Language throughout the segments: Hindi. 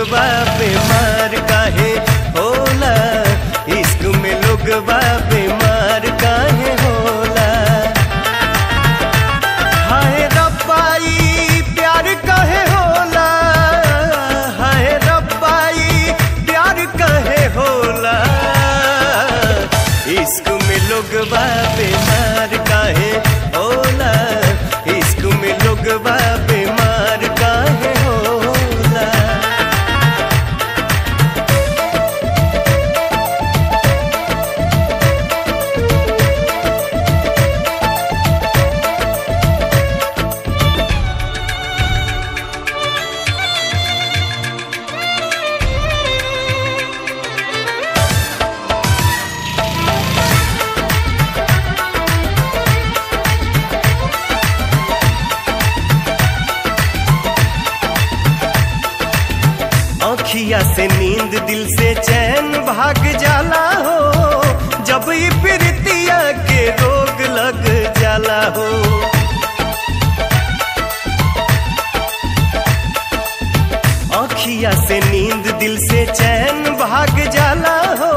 में लोग बीमार काहे? होला, इश्क में लोग बीमार काहे होला? हाय रब्बाई, प्यार कहे होला? हाय रब्बाई, प्यार कहे होला? इश्क में लोग बीमार काहे? अखिया से नींद दिल से चैन भाग जाला हो। जब ये प्रीतिया के रोग लग जाला हो। अखिया से नींद दिल से चैन भाग जाला हो।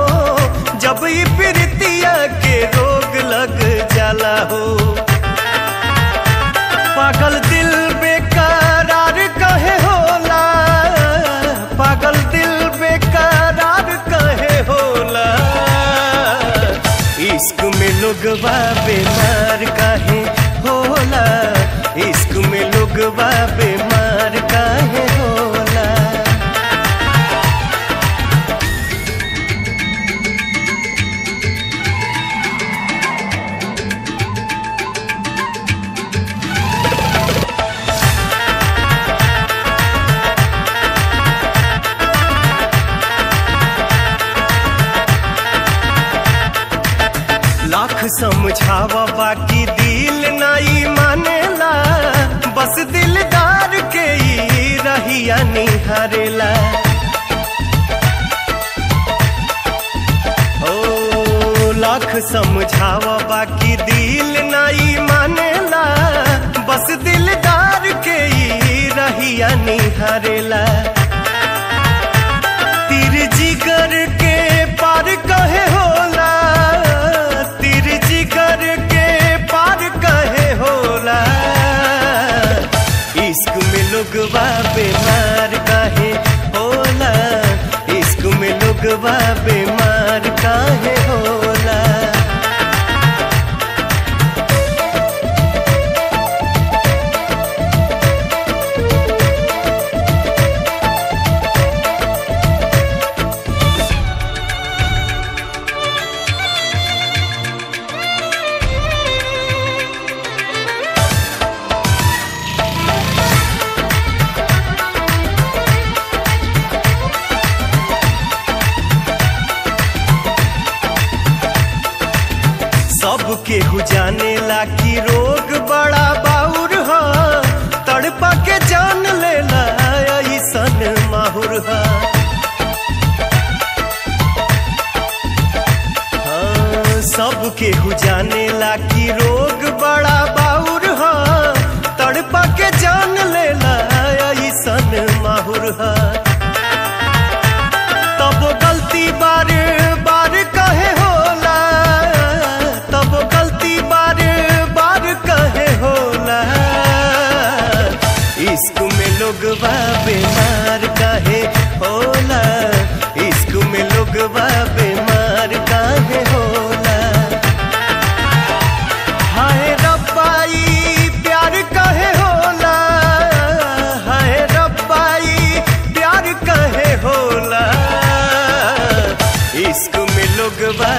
जब ये प्रीतिया के रोग लग जाला हो। इश्क में लोग बीमार काहे? होला इश्क में लोग बीमार काहे होला लाख समझावा बाकी दिल नाई मानेला, बस दिलदार के ही रहिया निहारेला। ओ, लाख समझावा बाकी दिल नहीं मानेला में। लोग हु जाने ला कि रोग बड़ा बाउर ह। तड़पा के जान लेला ऐसन माहुर ह। हाँ, सबके हु जाने ला कि रोग बीमार काहे? होला इश्क में लोग बा बीमार काहे होला? हाय रब्बाई, प्यार कहे होला? हाय रब्बाई, प्यार कहे होला? इसको में लोग बा